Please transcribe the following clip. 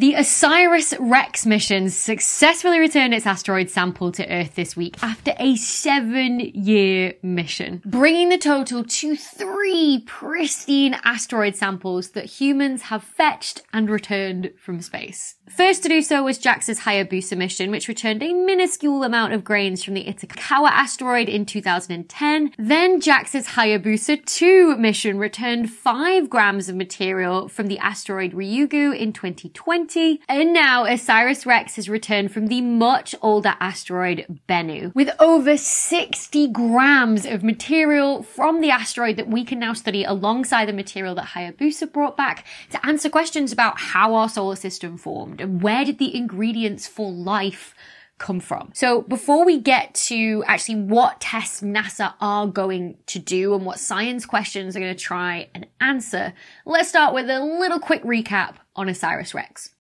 The OSIRIS-REx mission successfully returned its asteroid sample to Earth this week after a seven-year mission, bringing the total to three pristine asteroid samples that humans have fetched and returned from space. First to do so was JAXA's Hayabusa mission, which returned a minuscule amount of grains from the Itokawa asteroid in 2010. Then JAXA's Hayabusa 2 mission returned 5 grams of material from the asteroid Ryugu in 2020. And now OSIRIS-REx has returned from the much older asteroid Bennu, with over 60 grams of material from the asteroid that we can now study alongside the material that Hayabusa brought back to answer questions about how our solar system formed and where did the ingredients for life come from. So before we get to actually what tests NASA are going to do and what science questions are going to try and answer, let's start with a little quick recap on OSIRIS-REx.